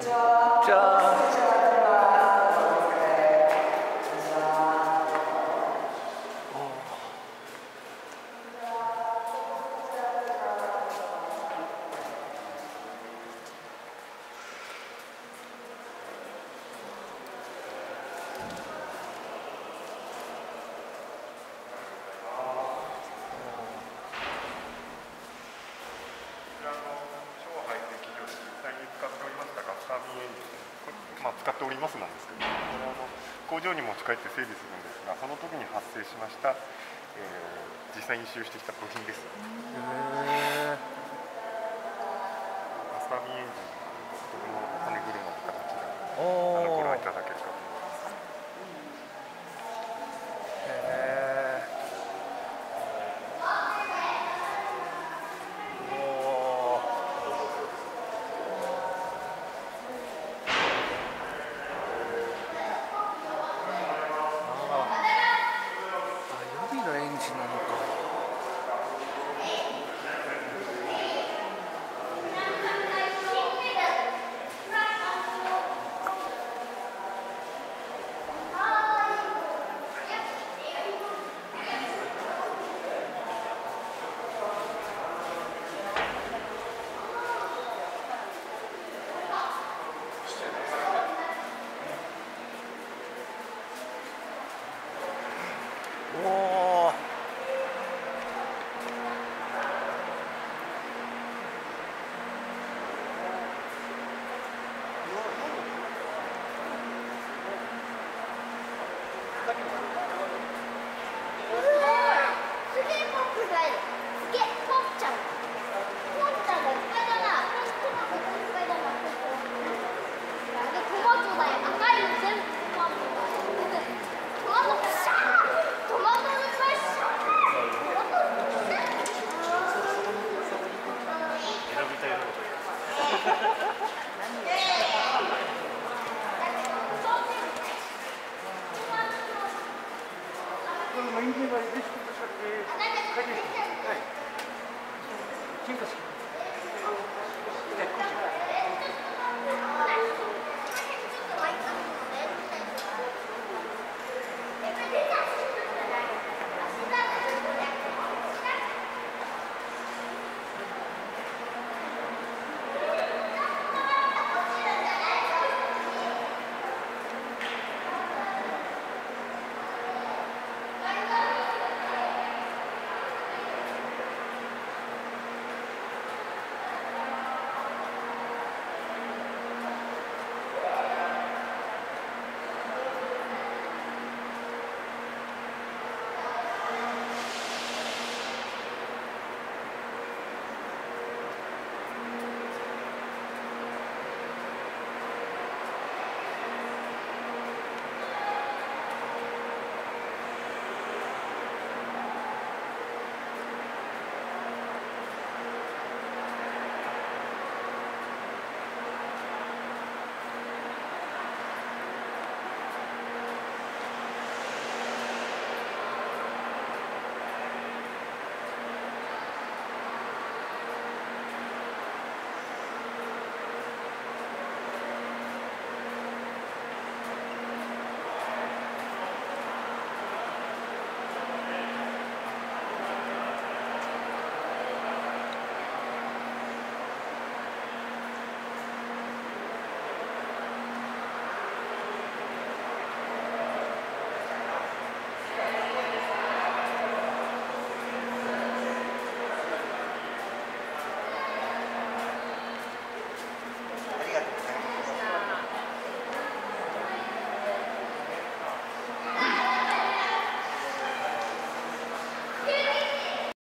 자. りますなんですけど、これあの工場に持ち帰って整備するんですがその時に発生しました、えー、実際に使用してきた部品です。へアスタービンエンジン独特の羽車の形があのいただける